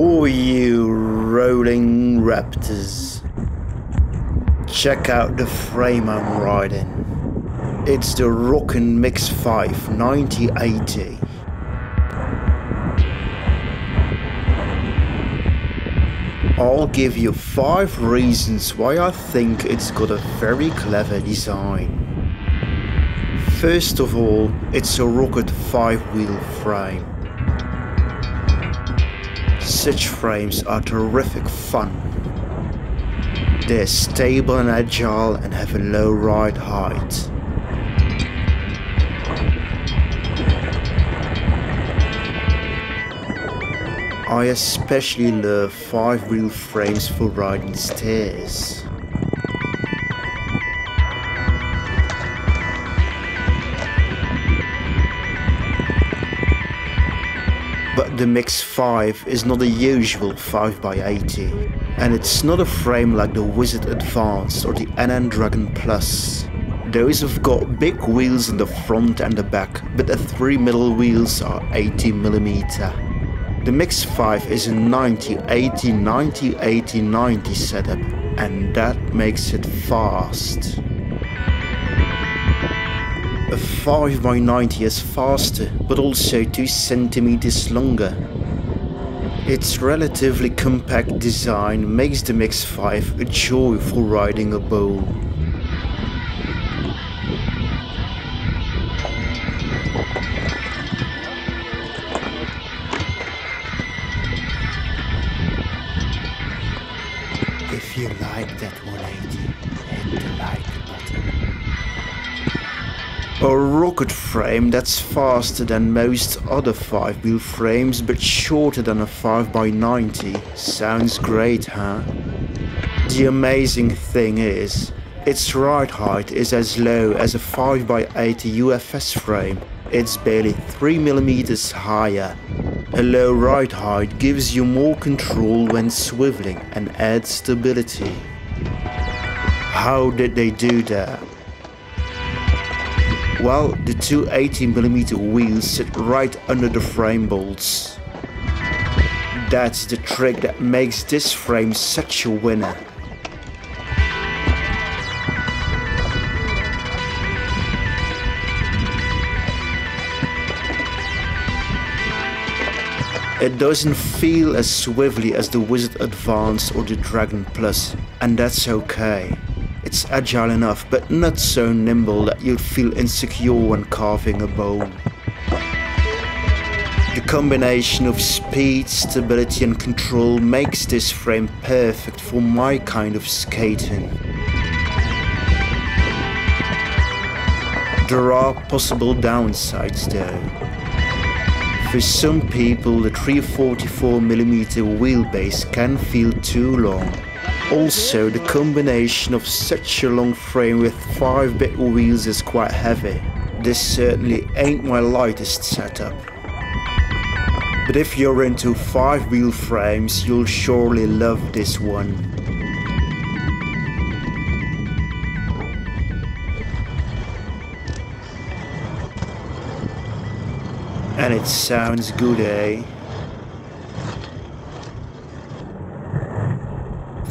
Oh, you rolling raptors. Check out the frame I'm riding. It's the Rockin' Mix 5 9080. I'll give you 5 reasons why I think it's got a very clever design. First of all, it's a rockered 5 wheel frame. Such frames are terrific fun. They're stable and agile and have a low ride height. I especially love 5 wheel frames for riding stairs. The Mix 5 is not a usual 5x80 and it's not a frame like the Wizard Advanced or the NN Dragon Plus. Those have got big wheels in the front and the back, but the three middle wheels are 80mm. The Mix 5 is a 90 80 90 80 90 setup and that makes it fast. A 5x90 is faster but also 2 centimeters longer. Its relatively compact design makes the Mix 5 a joy for riding a bowl. If you like that 180, hit the like button. A rockered frame that's faster than most other 5-wheel frames but shorter than a 5x90 sounds great, huh? The amazing thing is, its ride height is as low as a 5x80 UFS frame. It's barely 3mm higher. A low ride height gives you more control when swiveling and adds stability. How did they do that? Well, the two 18mm wheels sit right under the frame bolts. That's the trick that makes this frame such a winner. It doesn't feel as swivelly as the Wizard Advance or the Dragon Plus, and that's okay. It's agile enough, but not so nimble that you'd feel insecure when carving a bone. The combination of speed, stability and control makes this frame perfect for my kind of skating. There are possible downsides though. For some people the 344mm wheelbase can feel too long. Also the combination of such a long frame with 5 bit wheels is quite heavy. This certainly ain't my lightest setup. But if you're into 5 wheel frames you'll surely love this one. And it sounds good, eh?